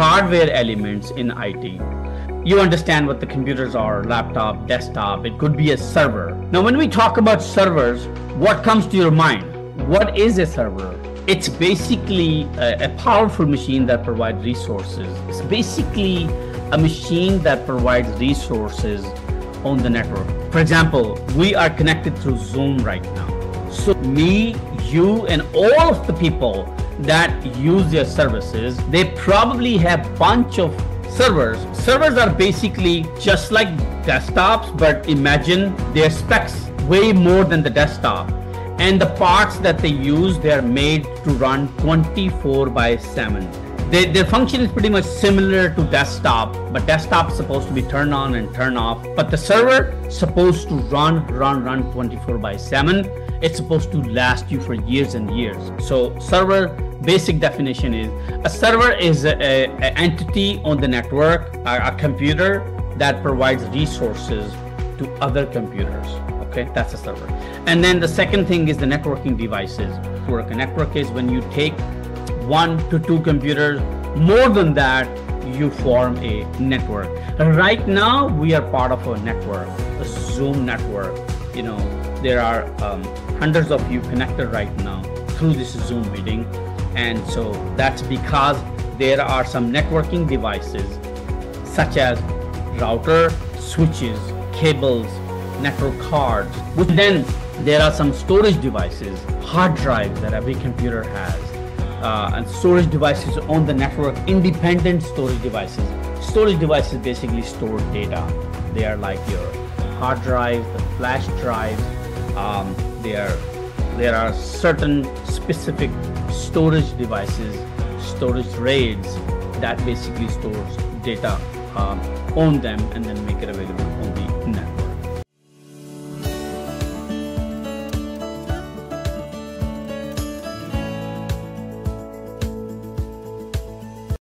hardware elements in IT. You understand what the computers are laptop, desktop, it could be a server. Now, when we talk about servers, what comes to your mind? What is a server? It's basically a, a powerful machine that provides resources. It's basically a machine that provides resources on the network. For example, we are connected through Zoom right now. So, me, you, and all of the people that use their services, they probably have bunch of servers. Servers are basically just like desktops, but imagine their specs way more than the desktop. And the parts that they use, they are made to run 24 by 7 they, their function is pretty much similar to desktop, but desktop is supposed to be turn on and turn off. But the server supposed to run, run, run 24 by 7. It's supposed to last you for years and years. So server basic definition is a server is an entity on the network, a, a computer that provides resources to other computers. Okay, that's a server. And then the second thing is the networking devices. Work a network is when you take one to two computers. More than that, you form a network. Right now, we are part of a network, a Zoom network. You know, there are um, hundreds of you connected right now through this Zoom meeting. And so that's because there are some networking devices such as router, switches, cables, network cards. Then there are some storage devices, hard drives that every computer has uh, and storage devices on the network, independent storage devices. Storage devices basically store data. They are like your hard drives, the flash drives. Um, are, there are certain specific storage devices, storage RAIDs that basically stores data um, on them and then make it available on the net.